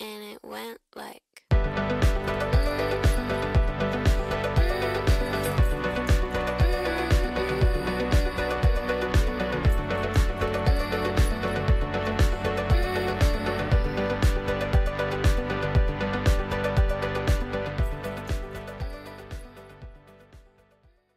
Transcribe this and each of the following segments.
and it went like.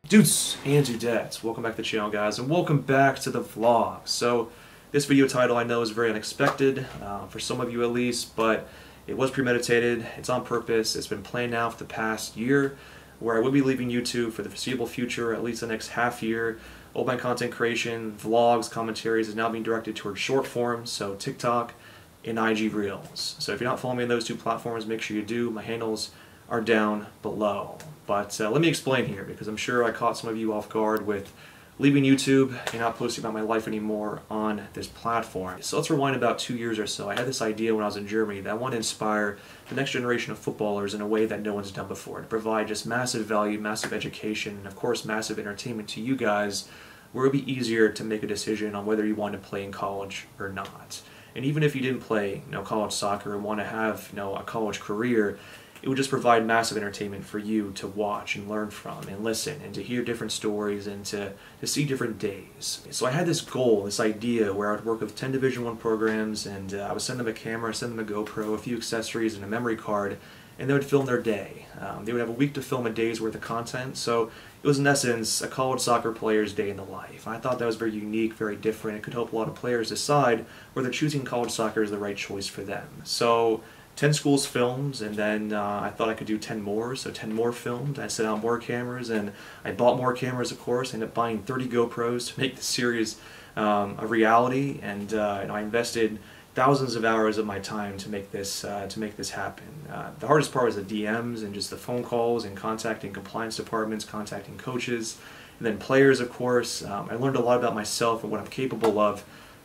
Dudes and dudettes, welcome back to the channel guys, and welcome back to the vlog. So, this video title I know is very unexpected, uh, for some of you at least, but it was premeditated, it's on purpose, it's been planned now for the past year, where I will be leaving YouTube for the foreseeable future, at least the next half year. All my content creation, vlogs, commentaries is now being directed towards short forms, so TikTok and IG Reels. So if you're not following me on those two platforms, make sure you do. My handles are down below. But uh, let me explain here because I'm sure I caught some of you off guard with leaving YouTube and not posting about my life anymore on this platform. So let's rewind about two years or so. I had this idea when I was in Germany that I want to inspire the next generation of footballers in a way that no one's done before, to provide just massive value, massive education, and of course massive entertainment to you guys where it'll be easier to make a decision on whether you want to play in college or not. And even if you didn't play you know, college soccer and want to have you know, a college career, it would just provide massive entertainment for you to watch and learn from and listen and to hear different stories and to, to see different days. So I had this goal, this idea where I would work with 10 Division 1 programs and uh, I would send them a camera, send them a GoPro, a few accessories and a memory card and they would film their day. Um, they would have a week to film a day's worth of content, so it was in essence a college soccer player's day in the life. I thought that was very unique, very different. It could help a lot of players decide whether choosing college soccer is the right choice for them. So 10 schools filmed and then uh, I thought I could do 10 more so 10 more filmed. I set out more cameras and I bought more cameras of course. I ended up buying 30 GoPros to make the series um, a reality and, uh, and I invested thousands of hours of my time to make this uh, to make this happen. Uh, the hardest part was the DMs and just the phone calls and contacting compliance departments contacting coaches and then players of course. Um, I learned a lot about myself and what I'm capable of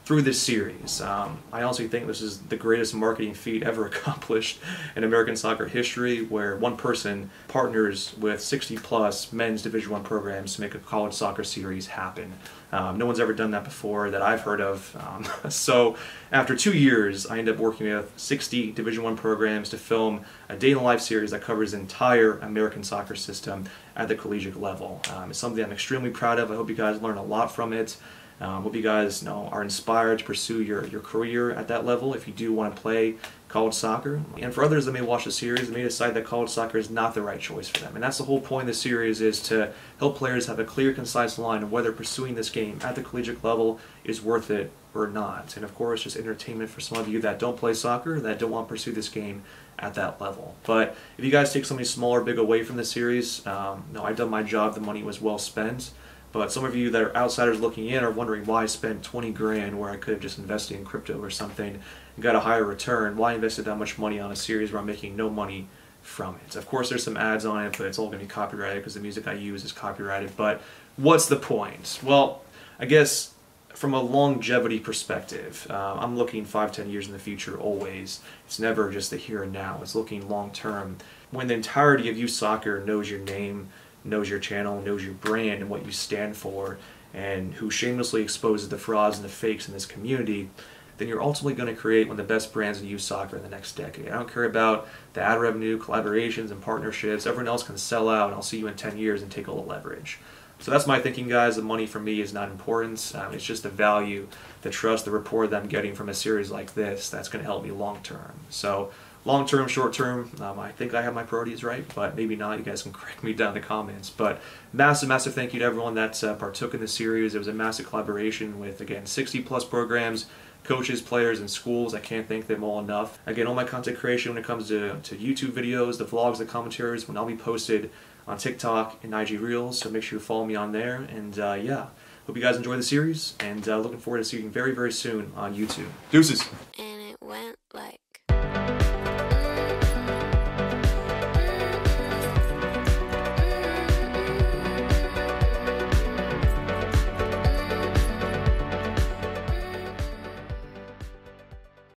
through this series. Um, I also think this is the greatest marketing feat ever accomplished in American soccer history, where one person partners with 60 plus men's Division One programs to make a college soccer series happen. Um, no one's ever done that before that I've heard of. Um, so after two years, I ended up working with 60 Division One programs to film a day in the life series that covers the entire American soccer system at the collegiate level. Um, it's something I'm extremely proud of. I hope you guys learn a lot from it. Um, hope you guys you know, are inspired to pursue your, your career at that level if you do want to play college soccer. And for others that may watch the series, they may decide that college soccer is not the right choice for them. And that's the whole point of the series is to help players have a clear, concise line of whether pursuing this game at the collegiate level is worth it or not. And of course, just entertainment for some of you that don't play soccer, that don't want to pursue this game at that level. But if you guys take something small or big away from the series, um, no, I've done my job. The money was well spent. But some of you that are outsiders looking in are wondering why I spent 20 grand where I could have just invested in crypto or something and got a higher return. Why invested that much money on a series where I'm making no money from it. Of course, there's some ads on it, but it's all going to be copyrighted because the music I use is copyrighted. But what's the point? Well, I guess from a longevity perspective, uh, I'm looking five, ten years in the future always. It's never just the here and now. It's looking long term. When the entirety of youth soccer knows your name, knows your channel, knows your brand and what you stand for, and who shamelessly exposes the frauds and the fakes in this community, then you're ultimately going to create one of the best brands in youth soccer in the next decade. I don't care about the ad revenue, collaborations, and partnerships. Everyone else can sell out, and I'll see you in 10 years and take all the leverage. So that's my thinking, guys. The money for me is not important. Um, it's just the value, the trust, the rapport that I'm getting from a series like this that's going to help me long term. So long term, short term, um, I think I have my priorities right, but maybe not. You guys can correct me down in the comments. But massive, massive thank you to everyone that uh, partook in the series. It was a massive collaboration with, again, 60 plus programs, coaches, players, and schools. I can't thank them all enough. Again, all my content creation when it comes to, to YouTube videos, the vlogs, the commentaries, will now be posted on TikTok and IG Reels, so make sure you follow me on there. And uh, yeah, hope you guys enjoy the series, and uh, looking forward to seeing you very, very soon on YouTube. Deuces!